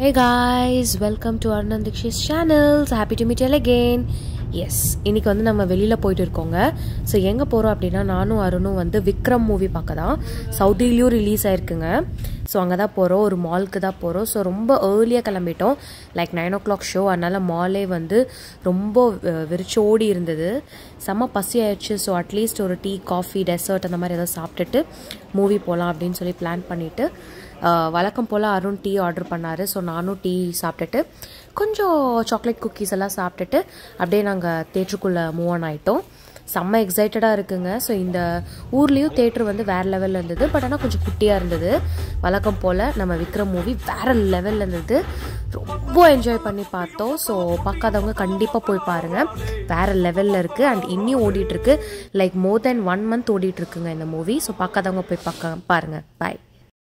Hey guys welcome to அர்ணன் தீக்ஷிஸ் channels happy to meet all again S இன்னைக்கு வந்து நம்ம வெளியில் போயிட்டு இருக்கோங்க. ஸோ எங்கே போகிறோம் அப்படின்னா நானும் அருணும் வந்து விக்ரம் மூவி பார்க்க தான் சவுதிலையும் ரிலீஸ் ஆயிருக்குங்க. ஸோ அங்கே தான் போகிறோம் ஒரு மால்க்கு தான் போகிறோம் ஸோ ரொம்ப ஏர்லியாக கிளம்பிட்டோம். Like nine o'clock show அதனால் மாலே வந்து ரொம்ப விரிச்சோடி இருந்தது. செம்ம பசி ஆயிடுச்சு. ஸோ அட்லீஸ்ட் ஒரு டீ காஃபி டெசர்ட் அந்த மாதிரி ஏதாவது சாப்பிட்டுட்டு மூவி போகலாம் அப்படின்னு சொல்லி பிளான் பண்ணிவிட்டு வழக்கம் போல் அருண் டீ ஆர்டர் பண்ணார். ஸோ நானும் டீ சாப்பிட்டுட்டு கொஞ்சம் சாக்லேட் குக்கீஸ் எல்லாம் சாப்பிட்டுட்டு அப்படியே நாங்கள் தேட்டருக்குள்ளே மூவ் ஆன் ஆகிட்டோம் செம்ம எக்ஸைட்டடாக இருக்குங்க. ஸோ இந்த ஊர்லேயும் தேட்டர் வந்து வேறு லெவலில் இருந்தது. பட் ஆனால் கொஞ்சம் குட்டியாக இருந்தது. வழக்கம் போல் நம்ம விக்ரம் மூவி வேறு லெவலில் இருந்தது. ரொம்ப என்ஜாய் பண்ணி பார்த்தோம். ஸோ பார்க்காதவங்க கண்டிப்பாக போய் பாருங்கள் வேறு லெவலில் இருக்குது அண்ட் இன்னும் ஓடிட்டுருக்கு like more than one month ஓடிட்டுருக்குங்க இந்த மூவி ஸோ பார்க்காதவங்க போய் பார்க்க பாருங்கள் பாய்